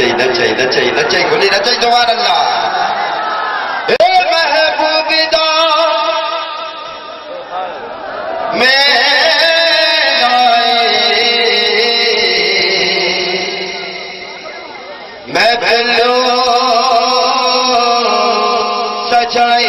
نچائی نچائی نچائی نچائی گلی نچائی دوار اللہ اے محبوب دا میں میں بھلو سجائی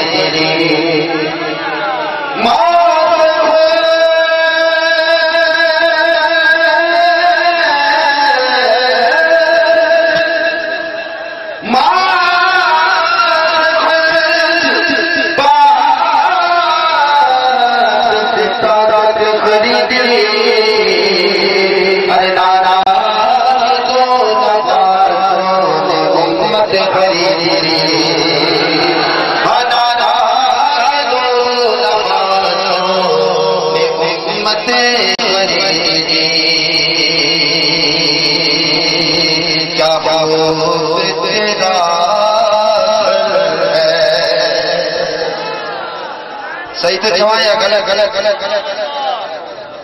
چوایا غلط غلط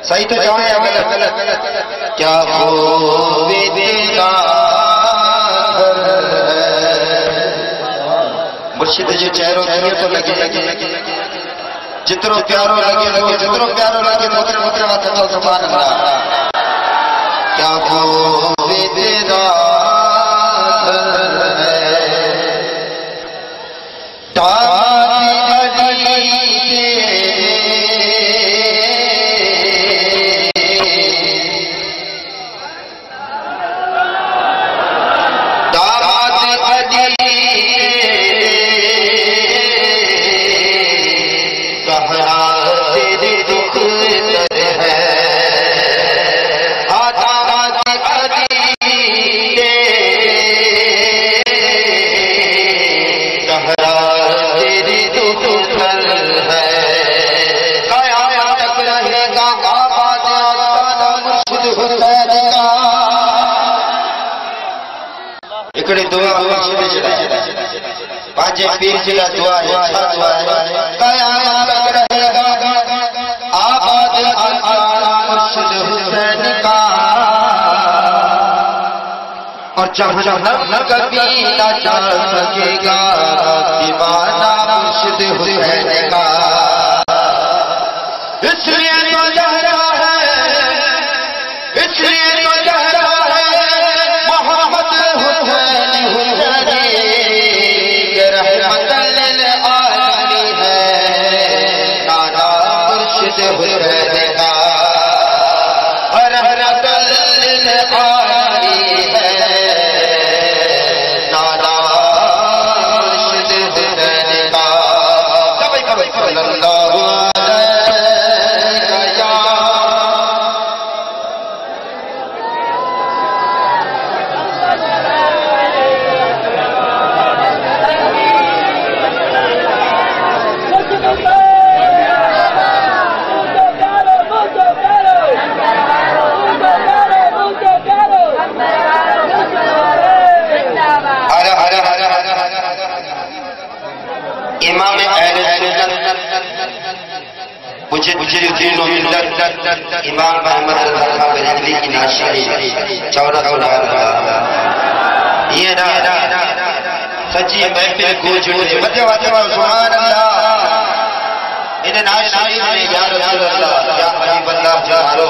صحیح تو چوایا غلط کیا وہ تیرا مرشد جو چہروں دیئے تو لگے لگے لگے جترو پیارو لگے لگے جترو پیارو لگے مدر مدر وطن سبحان اللہ کیا وہ تیرا جڑی دعا پانچے پیر جڑا دعا ہے اچھا دعا ہے۔ کہ آیا لگ رہے گا۔ آباد آسان مرشد حسین کا۔ اور جہنم کبھی نہ جا سکے گا دیوانا مرشد حسین کا۔ اس لیے امام اہل سنت۔ مجھے دین و ملت امام محمد رضا بریلوی کی ناشری چودہ سو یہ نا سچی محفل کو جڑے بچے واجب سبحان اللہ۔ انہیں ناشری میں یا رسول اللہ یا حبیب اللہ جہارو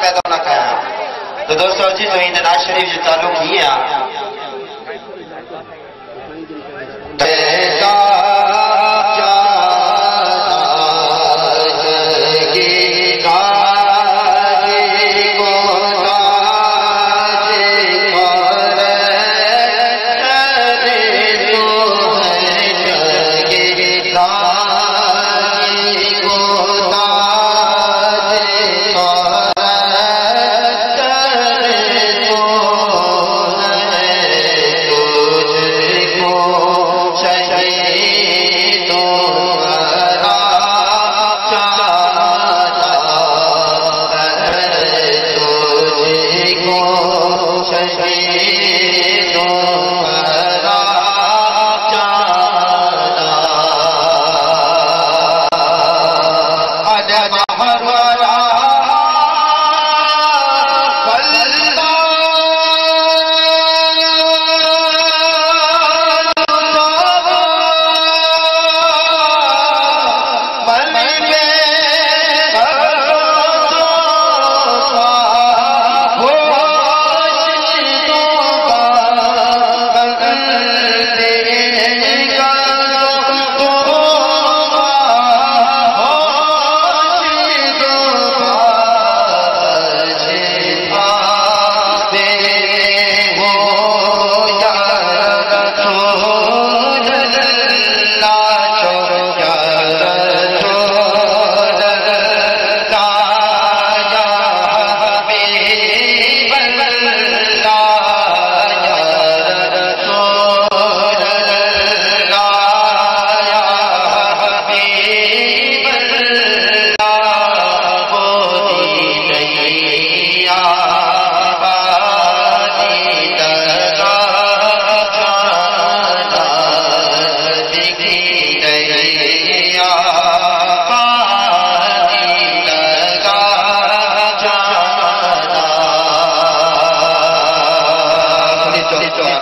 پیدا نہ دوستوں آخر میں